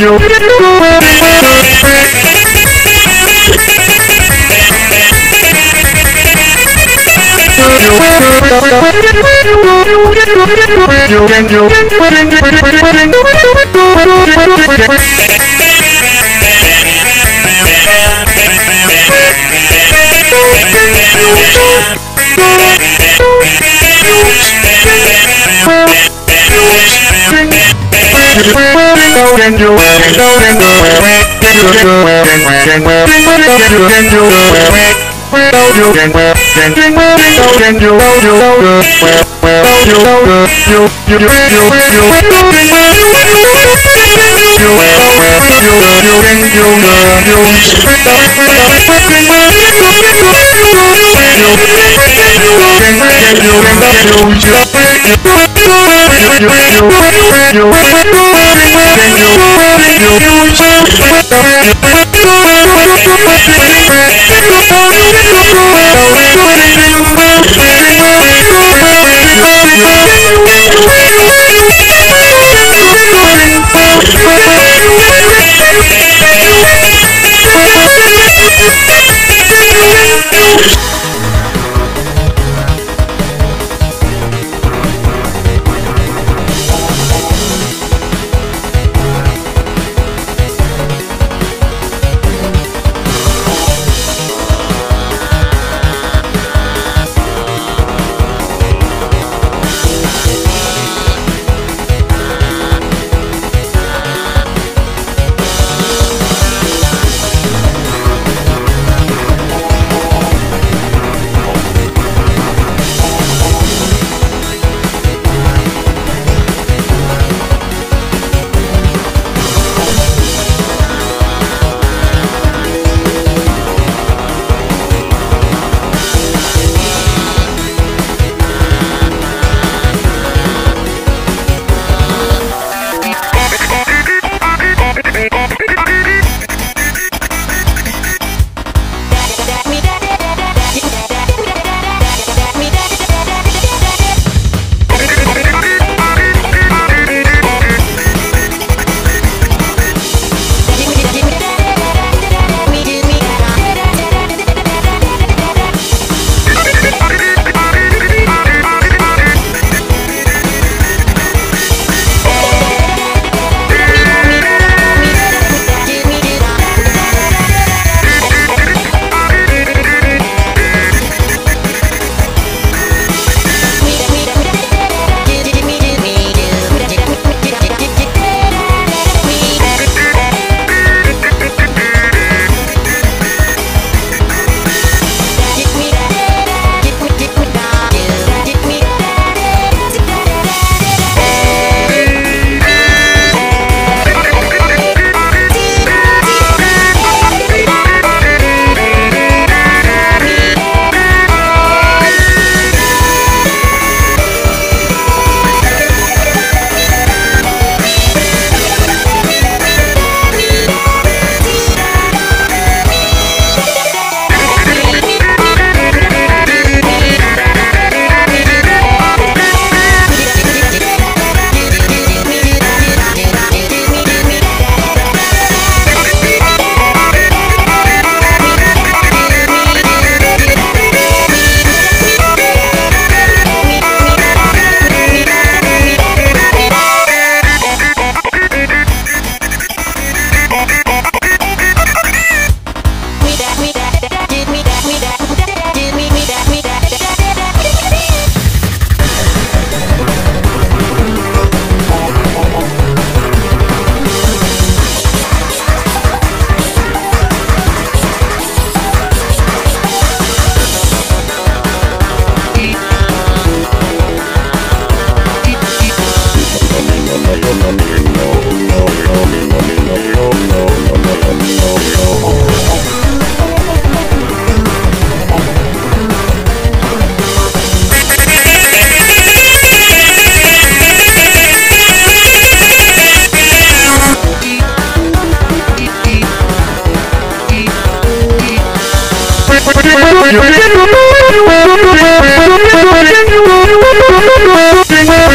you. you. Where are you. Tengo el